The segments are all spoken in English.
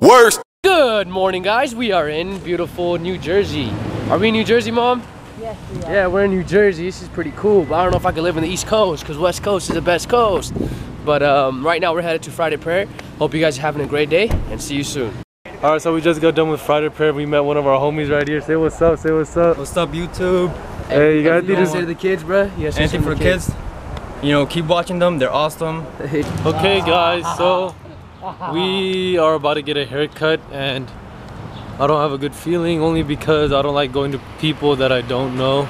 Worst. Good morning, guys. We are in beautiful New Jersey. Are we in New Jersey, Mom? Yes, we are. Yeah, we're in New Jersey. This is pretty cool, but I don't know if I could live in the East Coast because West Coast is the best coast. But um, right now, we're headed to Friday Prayer. Hope you guys are having a great day and see you soon. All right, so we just got done with Friday prayer. We met one of our homies right here. Say what's up. Say what's up. What's up, YouTube? Hey, you You gotta to say to the kids, bro. You gotta Anything for something to kids? You know, keep watching them. They're awesome. Okay, guys. So we are about to get a haircut, and I don't have a good feeling only because I don't like going to people that I don't know.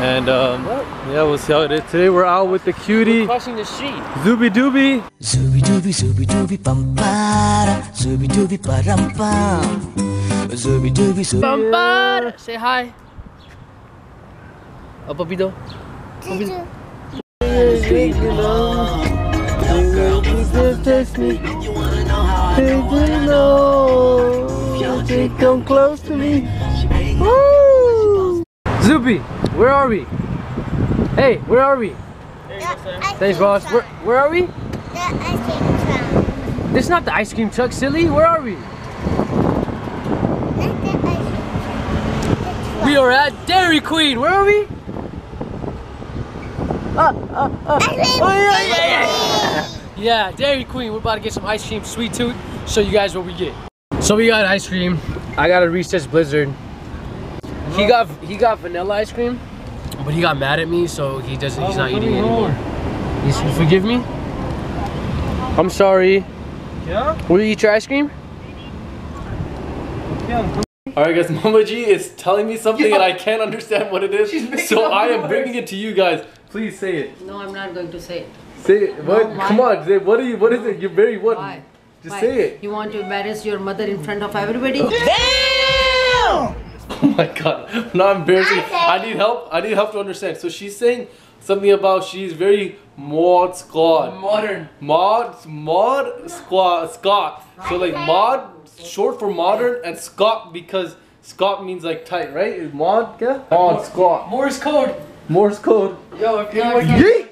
And um, yeah, we'll see how it is. Today we're out with the cutie, Crossing the street. Zooby Dooby. Zooby dooby zooby dooby pam para Zooby dooby param pam Zooby dooby zooby Bumper. Say hi. Oh, Papito. Papito. Come close to me. Zuby, where are we? Hey, where are we? Thanks, boss. Where, where are we? The ice cream This is not the ice cream truck, silly. Where are we? We are at Dairy Queen. Where are we? Oh, yeah, yeah, yeah. Yeah, Dairy Queen. We're about to get some ice cream, sweet tooth. Show you guys what we get. So we got ice cream. I got a Reese's Blizzard. He got he got vanilla ice cream, but he got mad at me, so he doesn't. He's not eating it anymore. He's, you forgive me? I'm sorry. Yeah? Will you eat your ice cream? Yeah. All right, guys. Mama Jee is telling me something and I can't understand what it is. So I am bringing it to you guys. Please say it. No, I'm not going to say it. Say it. What? why? Come on. Say what are you? What is it? You're very what? Why? Just Why? say it. You want to embarrass your mother in front of everybody? Damn! Oh my god, now I'm embarrassing. I need help. I need help to understand. So she's saying something about she's very mod squad. Modern. Mod mod squad Scott. So like mod short for modern and Scott because Scott means like tight, right? Is mod yeah? Mod Scott. Morse code. Morse code. Yo, if anyone Yeet!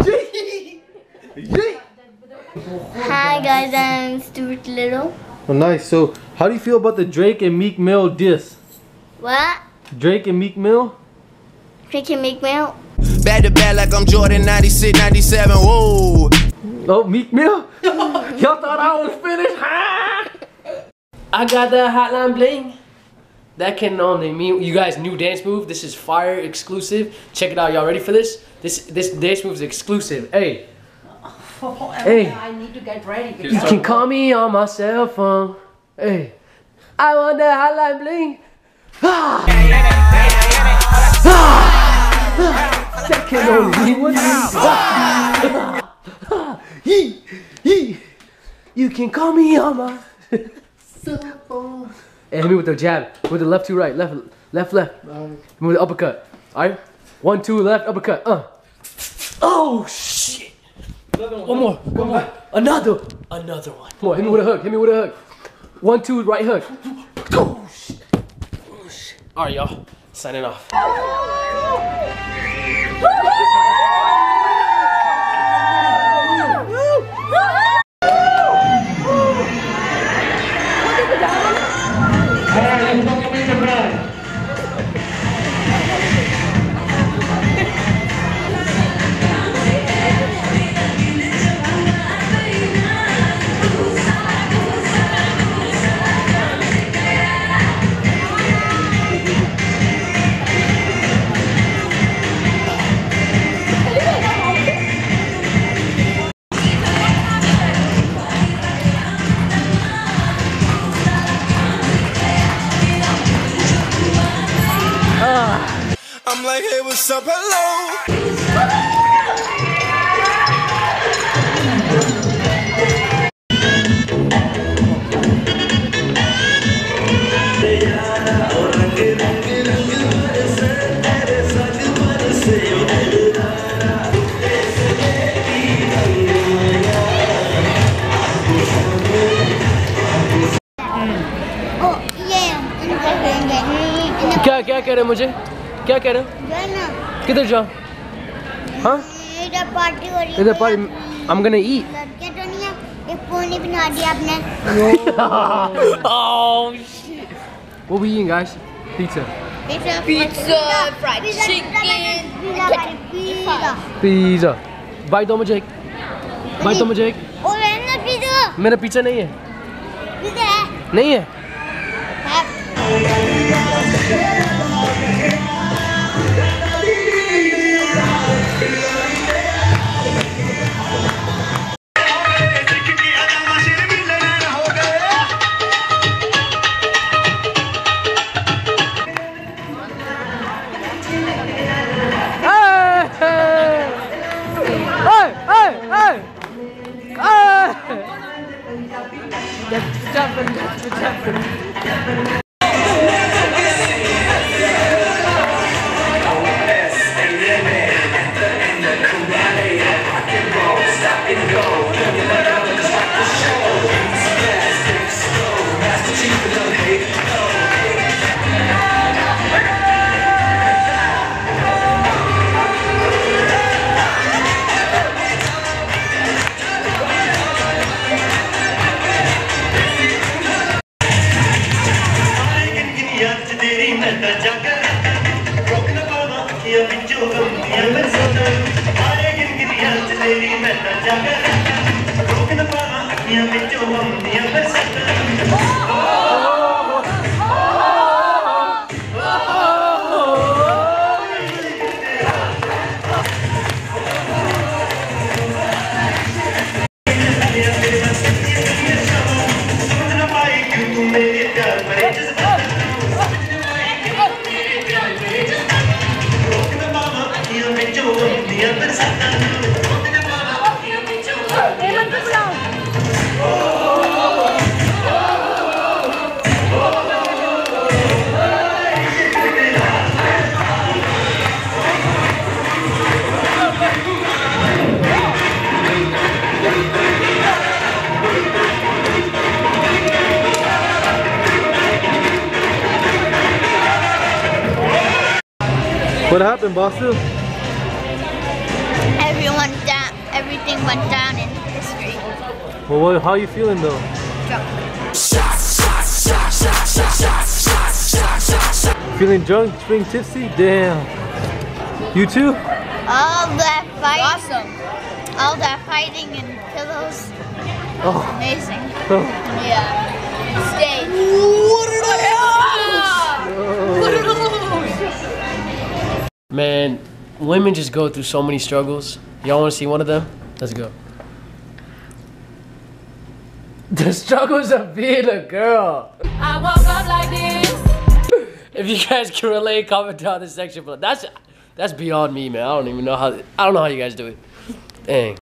Yeet! Yeet! Hi guys, I'm Stuart Little. Oh nice. So how do you feel about the Drake and Meek Mill diss? What? Drake and Meek Mill? Drake and Meek Mill? Back to back like I'm Jordan 96, 97. Whoa. Oh, Meek Mill? Y'all thought I was finished? Huh? I got the hotline bling. That can only mean you guys new dance move. This is fire exclusive. Check it out. Y'all ready for this? This this dance move is exclusive. Hey, Hey. I need to get ready. you can call me on my cell phone. Hey, I want that hotline bling. Ah. Ah. That can only mean. Ah. Yee, yee. You can call me on my cell phone. Hey, hit me with the jab. With the left to right. Left, left, left. With the uppercut. Alright? One, two, left, uppercut. Uh. Oh, shit. One more. One more. Another. Another one. Come on, hit me with a hook. Hit me with a hook. One, two, right hook. Oh, shit. Oh, shit. Alright, y'all. Signing off. रही है इधर party I'm gonna eat. लड़के तो नहीं है एक pony बना दी आपने oh shit. What we eating, guys? Pizza. pizza Pizza, fried pizza, chicken. pizza pizza Pizza. Bite दो मुझे एक. Bite दो मुझे एक. और है ना pizza मेरा पिज्जा नहीं है. pizza है नहीं है. What happened, Basu? everyone down everything went down in history Well, what, how are you feeling though? Feeling drunk, feeling tipsy? Damn. You too? all that fighting awesome all that fighting and pillows Oh. amazing oh. yeah stay Man, women just go through so many struggles. Y'all want to see one of them? Let's go. The struggles of being a girl. I woke up like this. If you guys can relate, comment down in the section below. That's that's beyond me, man. I don't even know how I don't know how you guys do it. Dang.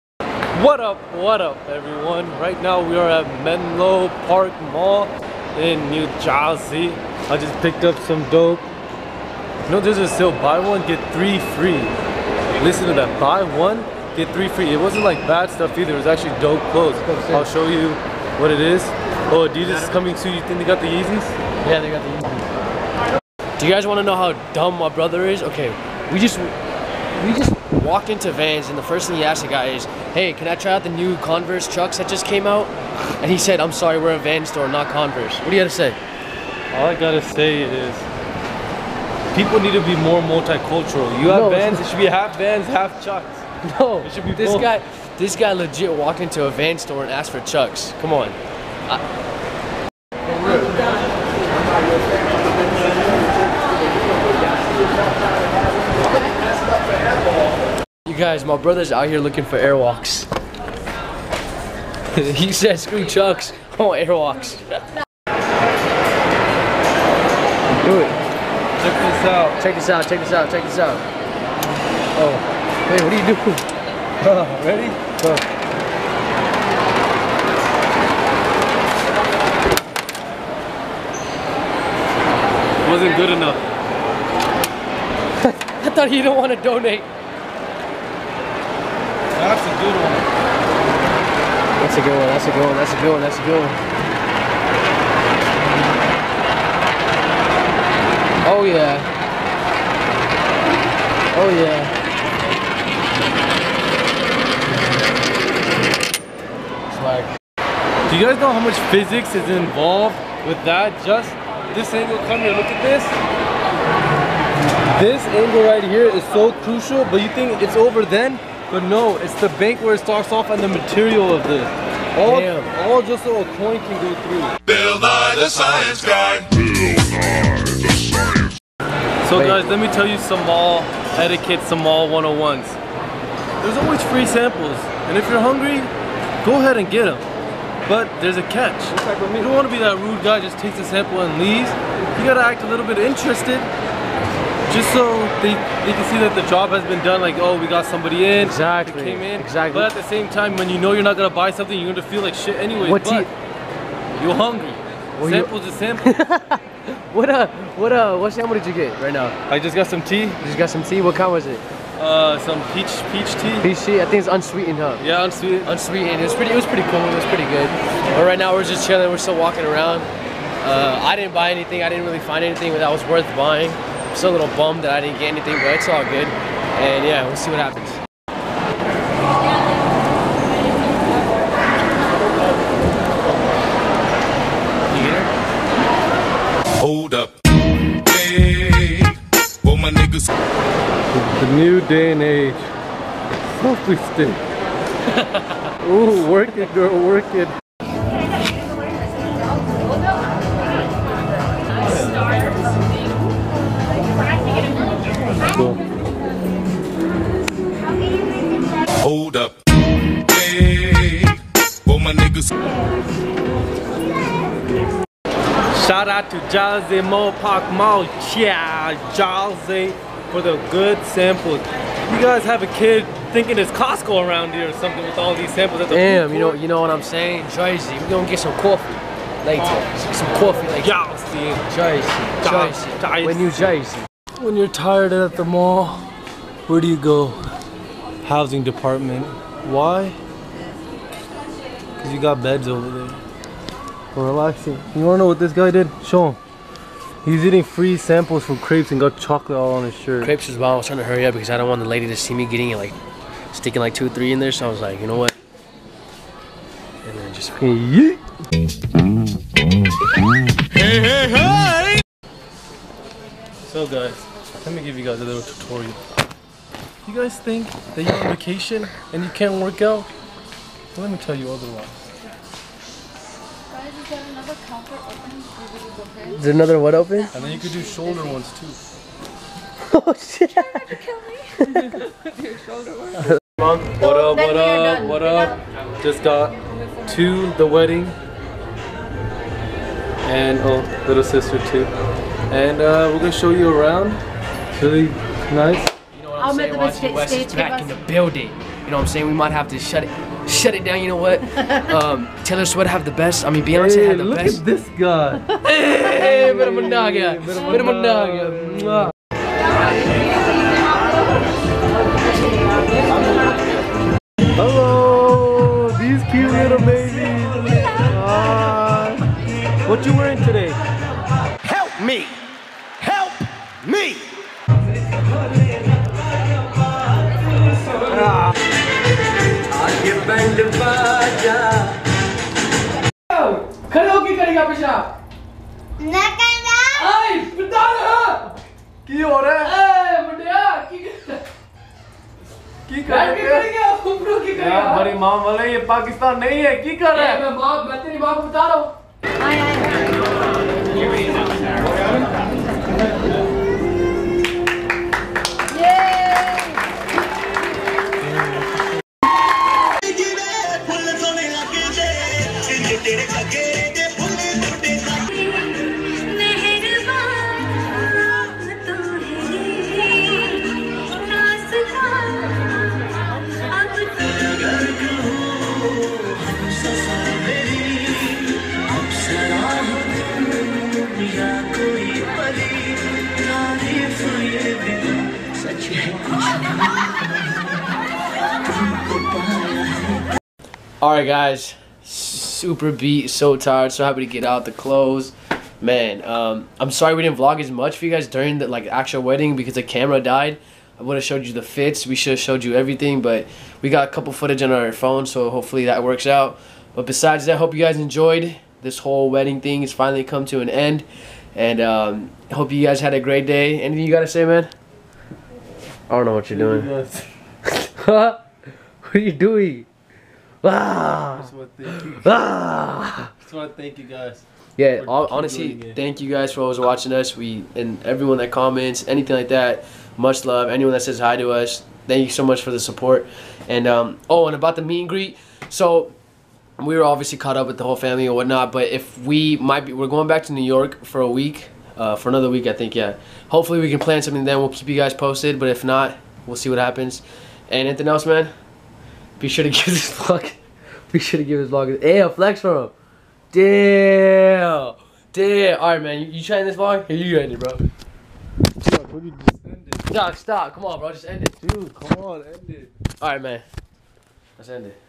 What up, what up, everyone? Right now we are at Menlo Park Mall in New Jersey. I just picked up some dope. Know, there's a sale buy one, get three free. Listen to that, buy one, get three free. It wasn't like bad stuff either, it was actually dope clothes. I'll show you what it is. Oh, Adidas is coming soon. You think they got the Yeezys? Yeah, they got the Yeezys. Do you guys want to know how dumb my brother is? Okay, we just we just walked into Vans and the first thing he asked the guy is, "Hey, can I try out the new Converse Chucks that just came out?" And he said, "I'm sorry, we're a Vans store, not Converse." What do you got to say? All I gotta say is, people need to be more multicultural. You have No. Vans, it should be half Vans, half Chucks. No, It should be this both. guy, this guy legit walked into a van store and asked for Chucks. Come on. You guys, my brother's out here looking for airwalks. he said, "Screw Chucks, I want airwalks." Do it. This out. Check this out. Check this out. Check this out. Oh, hey, what are you doing? Uh, ready? Wasn't good enough. I thought he didn't want to donate. That's a good one. That's a good one. That's a good one. That's a good one. That's a good one. Oh yeah. Oh yeah. It's like. Do you guys know how much physics is involved with that? Just this angle, come here, look at this. This angle right here is so crucial, but you think it's over then? But no, it's the bank where it starts off and the material of this. All, Damn. all just so a coin can go through. Bill Nye the Science Guy. So Wait. guys, let me tell you some mall etiquette, some mall 101s. There's always free samples, and if you're hungry, go ahead and get them. But there's a catch. You don't want to be that rude guy just takes a sample and leaves. You gotta act a little bit interested, just so they, they can see that the job has been done. Like, oh, we got somebody in, Exactly, came in. exactly. But at the same time, when you know you're not gonna buy something, you're gonna feel like shit anyway. What but you- you're hungry. Well, you- Sample's a sample. What uh, what uh, what sample did you get right now? I just got some tea, You just got some tea. What kind was it? uh, some peach peach tea. Peach tea. I think it's unsweetened, huh? Yeah, unsweetened. Unsweetened. It was pretty. It was pretty cool. It was pretty good. But right now we're just chilling. We're still walking around. Uh, I didn't buy anything. I didn't really find anything that was worth buying. I'm still a little bummed that I didn't get anything, but it's all good. And yeah, we'll see what happens. You get her? Hold up. Hey, for my niggas. The new day and age. Selfie stick. Ooh, work it, girl, work it. Cool. Hold up. Hey, for my niggas. Shout out to Jazzy Mo Park Mall, yeah, Jazzy, for the good samples. You guys have a kid thinking it's Costco around here or something with all these samples at the Damn, food you know, you know what I'm saying? Jersey. We're gonna get some coffee later. Oh. Some coffee later. Jazzy. Jersey. Jersey. Jersey. We're New Jersey. When you're tired at the mall, where do you go? Housing department. Why? Because you got beds over there. For relaxing. You wanna know what this guy did? Show him. He's eating free samples from crepes and got chocolate all on his shirt. Crepes as well. I was trying to hurry up because I don't want the lady to see me getting it like sticking like two or three in there. So I was like, you know what? And then just Yeet. So guys, let me give you guys a little tutorial. You guys think that you're on vacation and you can't work out? Well, let me tell you otherwise. Guys, is there another counter open? is there another what open? And then you could do shoulder ones too. oh shit! Mom, what up, Then what we are up, what up? Just got to the wedding. And oh, little sister too. And uh, we're gonna show you around. It's really nice. You know what I'll I'm make saying? the Watch mistake- West is back in the building. You know what I'm saying? We might have to shut it, shut it down. You know what? um, Taylor Swift have the best. I mean, Beyonce Hey, had the look best. at this guy. Hey, bit of a nugget. Bit of a nugget. Mwah. Hello, these cute little babies. Ah. what you wearing today? Help me. ਕੀ ਹੋ ਰਿਹਾ ए मुंडिया की ਕੀ बैठ के करेगा ऊपर की यार करेगा हमारी माँ वाले ये पाकिस्तान नहीं है की कर रहा ए, है मैं माँ मैं तेरी माँ को बता रहा हूँ All Right, guys. Super beat, so tired, so happy to get out the clothes. Man, um, I'm sorry we didn't vlog as much for you guys during the like actual wedding because the camera died. I would have showed you the fits. We should have showed you everything, but we got a couple footage on our phone, so hopefully that works out. But besides that, hope you guys enjoyed this whole wedding thing. It's finally come to an end, and um, hope you guys had a great day. Anything you gotta say, man? I don't know what you're doing. what are you doing? Ah, Just want to thank you. ah. Just want to thank you guys. Yeah, keep honestly, thank you guys for always watching us. We and everyone that comments, anything like that. Much love. Anyone that says hi to us, thank you so much for the support. And um, oh, and about the meet and greet. So we were obviously caught up with the whole family and whatnot. But if we might be, we're going back to New York for a week, uh, for another week, I think. Yeah. Hopefully we can plan something then. We'll keep you guys posted. But if not, we'll see what happens. And anything else, man? Be sure to give this vlog. Be sure to give this vlog. Hey, a flex for him. Damn. Damn. All right, man. You, you trying this vlog? Here, you end it, bro. Doc, stop. Come on, bro. Just end it. Dude, come on, end it. All right, man. Let's end it.